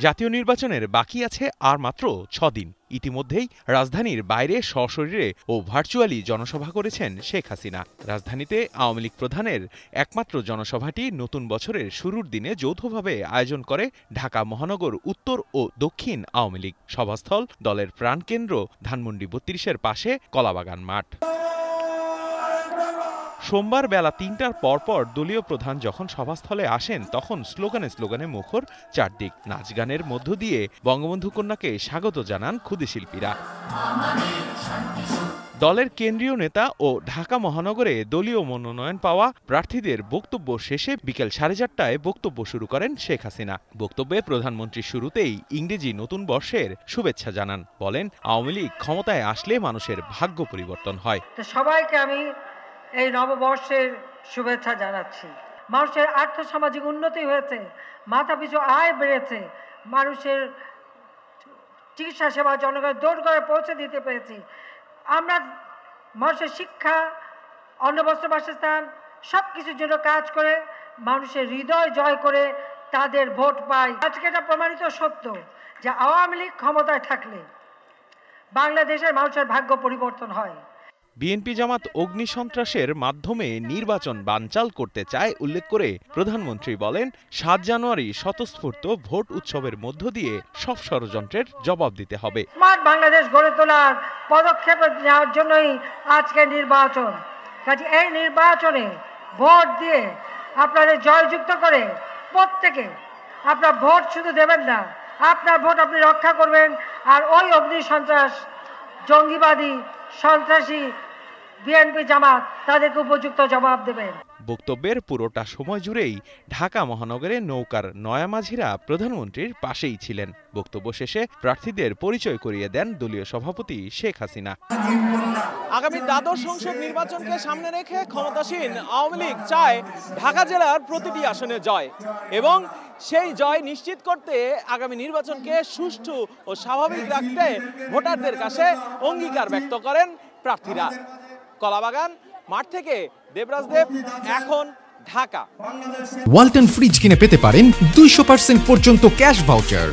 জাতীয় নির্বাচনের বাকি আছে আর মাত্র ছদিন। ইতিমধ্যেই রাজধানীর বাইরে সশরীরে ও ভার্চুয়ালি জনসভা করেছেন শেখ হাসিনা। রাজধানীতে আওয়ামী লীগ প্রধানের একমাত্র জনসভাটি নতুন বছরের শুরুর দিনে যৌথভাবে আয়োজন করে ঢাকা মহানগর উত্তর ও দক্ষিণ আওয়ামী লীগ। সভাস্থল দলের প্রাণকেন্দ্র ধানমন্ডি বত্রিশের পাশে কলাবাগান মাঠ। সোমবার বেলা তিনটার পরপর দলীয় প্রধান যখন সভাস্থলে আসেন, তখন স্লোগানে স্লোগানে মুখর চারদিক। নাচ গানের মধ্য দিয়ে বঙ্গবন্ধু কন্যাকে স্বাগত জানান ক্ষুদে শিল্পীরা। দলের কেন্দ্রীয় নেতা ও ঢাকা মহানগরে দলীয় মনোনয়ন পাওয়া প্রার্থীদের বক্তব্য শেষে বিকেল সাড়ে চারটায় বক্তব্য শুরু করেন শেখ হাসিনা। বক্তব্যে প্রধানমন্ত্রী শুরুতেই ইংরেজি নতুন বর্ষের শুভেচ্ছা জানান। বলেন, আওয়ামী লীগ ক্ষমতায় আসলে মানুষের ভাগ্য পরিবর্তন হয়। সবাইকে আমি এই নববর্ষের শুভেচ্ছা জানাচ্ছি। মানুষের আর্থসামাজিক উন্নতি হয়েছে মাথা পিছু আয় বেড়েছে, মানুষের চিকিৎসা সেবা জনগণের দৌড় করে পৌঁছে দিতে পেরেছি। আমরা মানুষের শিক্ষা, অন্নবস্ত্র বাসস্থান সব কিছুর জন্য কাজ করে, মানুষের হৃদয় জয় করে তাদের ভোট পাই। আজকে এটা প্রমাণিত সত্য যে আওয়ামী লীগ ক্ষমতায় থাকলে বাংলাদেশের মানুষের ভাগ্য পরিবর্তন হয়। বিএনপি জামাত অগ্নিসন্ত্রাসের মাধ্যমে নির্বাচন বানচাল করতে চায় উল্লেখ করে প্রধানমন্ত্রী বলেন, সাত জানুয়ারি স্বতঃস্ফূর্ত ভোট উৎসবের মধ্য দিয়ে সব ষড়যন্ত্রের জবাব দিতে হবে। বাংলাদেশ গড়ে তোলার পদক্ষেপ নেওয়ার জন্যই আজকে নির্বাচন। কাজে এই নির্বাচনে ভোট দিয়ে আপনাদের জয়যুক্ত করে প্রত্যেকে আপনার ভোট শুধু দেবেন না, আপনার ভোট আপনি রক্ষা করবেন। আর ওই অগ্নি সন্ত্রাস জঙ্গিবাদী সন্ত্রাসী বিএনপি জামাত তাদেরকে উপযুক্ত জবাব দেবেন। বক্তব্যের পুরোটা সময় জুড়েই ঢাকা মহানগরে নৌকার নয়ামাঝিরা প্রধানমন্ত্রীর পাশেই ছিলেন। বক্তব্য শেষে প্রার্থীদের পরিচয় করিয়ে দেন দলীয় সভাপতি শেখ হাসিনা। আগামী দ্বাদশ সংসদ নির্বাচনকে সামনে রেখে ক্ষমতাসীন আওয়ামী লীগ চায় ঢাকা জেলার প্রতিটি আসনে জয় এবং সেই জয় নিশ্চিত করতে আগামী নির্বাচনকে সুষ্ঠু ও স্বাভাবিক রাখতে ভোটারদের কাছে অঙ্গীকার ব্যক্ত করেন প্রার্থীরা। কলাবাগান, মাঠ থেকে দেবরাজ দেব, এখন ঢাকা। ওয়ালটন ফ্রিজ কিনে পেতে পারেন দুইশো পার্সেন্ট পর্যন্ত ক্যাশ ভাউচার।